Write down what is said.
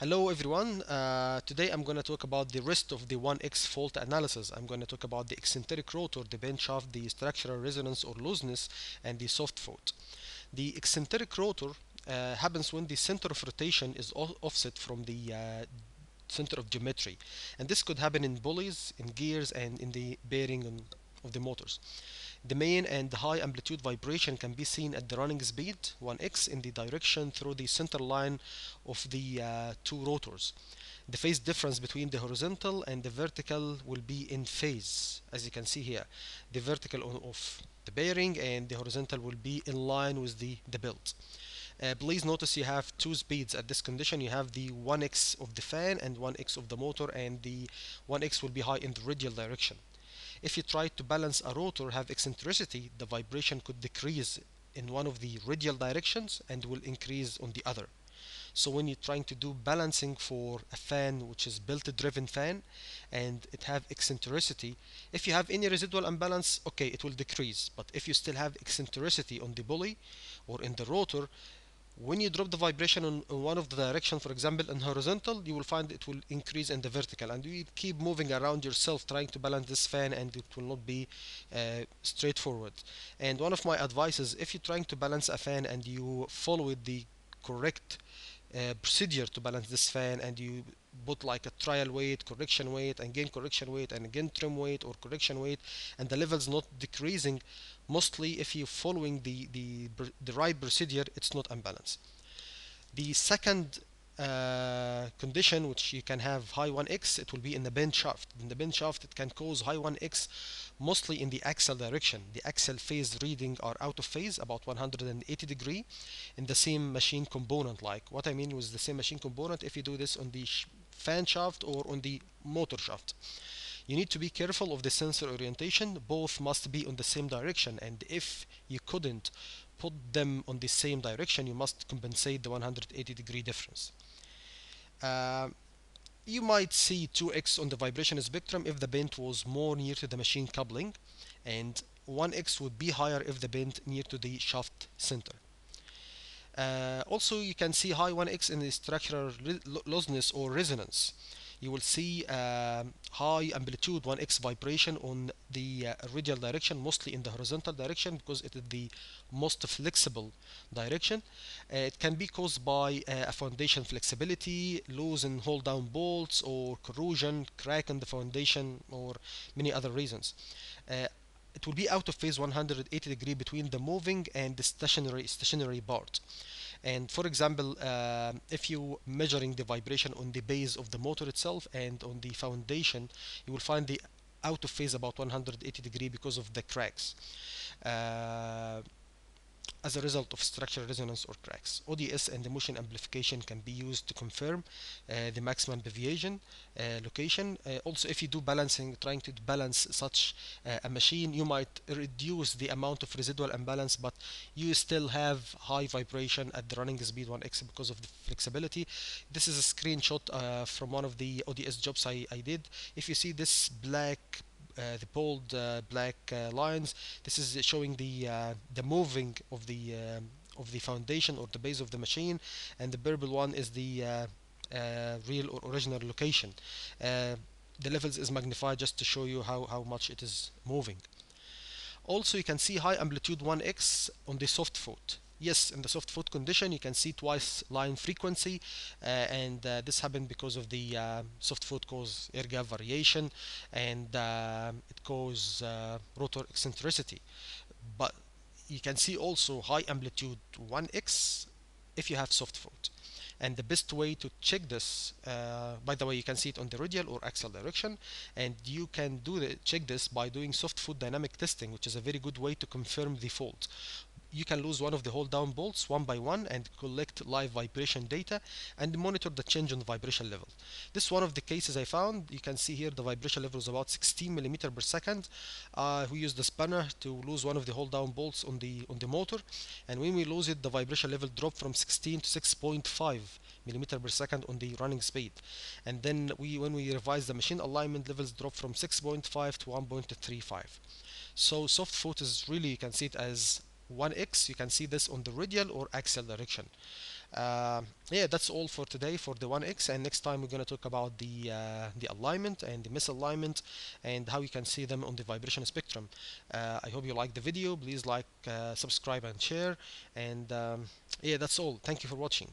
Hello everyone, uh, today I'm going to talk about the rest of the 1x fault analysis. I'm going to talk about the eccentric rotor, the bent shaft, the structural resonance or looseness, and the soft foot. The eccentric rotor uh, happens when the center of rotation is offset from the uh, center of geometry and this could happen in pulleys, in gears, and in the bearing of the motors. The main and high amplitude vibration can be seen at the running speed 1x in the direction through the center line of the uh, two rotors. The phase difference between the horizontal and the vertical will be in phase as you can see here. The vertical of the bearing and the horizontal will be in line with the, the belt. Uh, please notice you have two speeds at this condition. You have the 1x of the fan and 1x of the motor and the 1x will be high in the radial direction. If you try to balance a rotor have eccentricity, the vibration could decrease in one of the radial directions and will increase on the other. So when you're trying to do balancing for a fan which is belt driven fan and it have eccentricity, if you have any residual imbalance, okay, it will decrease. But if you still have eccentricity on the pulley or in the rotor, when you drop the vibration on, on, one of the direction for example in horizontal you will find it will increase in the vertical. And you keep moving around yourself trying to balance this fan and it will not be uh, straightforward. And one of my advices if you're trying to balance a fan and you follow the correct uh, procedure to balance this fan and you put like a trial weight correction weight and again correction weight and again trim weight or correction weight and the levels not decreasing mostly if you're following the, the, the right procedure it's not unbalanced. The second uh, condition which you can have high 1x it will be in the bent shaft. In the bent shaft it can cause high 1x mostly in the axial direction. The axial phase reading are out of phase about 180 degree in the same machine component. Like what I mean with the same machine component if you do this on the fan shaft or on the motor shaft. You need to be careful of the sensor orientation. Both must be on the same direction. And if you couldn't put them on the same direction you must compensate the 180 degree difference you might see 2x on the vibration spectrum if the bend was more near to the machine coupling and 1x would be higher if the bend near to the shaft center. Uh, also you can see high 1x in the structural looseness or resonance you will see uh, high amplitude 1x vibration on the uh, radial direction mostly in the horizontal direction because it is the most flexible direction. Uh, it can be caused by uh, a foundation flexibility loose and hold down bolts or corrosion crack in the foundation or many other reasons. Uh, it will be out of phase 180 degree between the moving and the stationary stationary part and for example uh, if you measuring the vibration on the base of the motor itself and on the foundation you will find the out of phase about 180 degree because of the cracks. Uh, as a result of structural resonance or cracks. ODS and the motion amplification can be used to confirm uh, the maximum deviation uh, location. Uh, also, if you do balancing, trying to balance such uh, a machine, you might reduce the amount of residual imbalance, but you still have high vibration at the running speed 1x because of the flexibility. This is a screenshot uh, from one of the ODS jobs I, I did. If you see this black the bold uh, black uh, lines. This is showing the the moving of the um, of the foundation or the base of the machine and the purple one is the real or original location. The levels is magnified just to show you how, how much it is moving. Also you can see high amplitude 1x on the soft foot yes in the soft foot condition you can see twice line frequency uh, and uh, this happened because of the uh, soft foot cause air gap variation and uh, it cause uh, rotor eccentricity. But you can see also high amplitude 1x if you have soft foot and the best way to check this uh, by the way you can see it on the radial or axial direction and you can do the check this by doing soft foot dynamic testing which is a very good way to confirm the fault you can lose one of the hold down bolts one by one and collect live vibration data and monitor the change on the vibration level. This is one of the cases I found. You can see here the vibration level is about 16 millimeter per second. Uh, we use the spanner to lose one of the hold down bolts on the on the motor and when we lose it the vibration level dropped from 16 to 6.5 millimeter per second on the running speed and then we when we revise the machine alignment levels drop from 6.5 to 1.35 so soft foot is really you can see it as 1x you can see this on the radial or axial direction. Uh, yeah that's all for today for the 1x and next time we're going to talk about the uh, the alignment and the misalignment and how you can see them on the vibration spectrum. Uh, I hope you like the video. Please like uh, subscribe and share and um, yeah that's all. Thank you for watching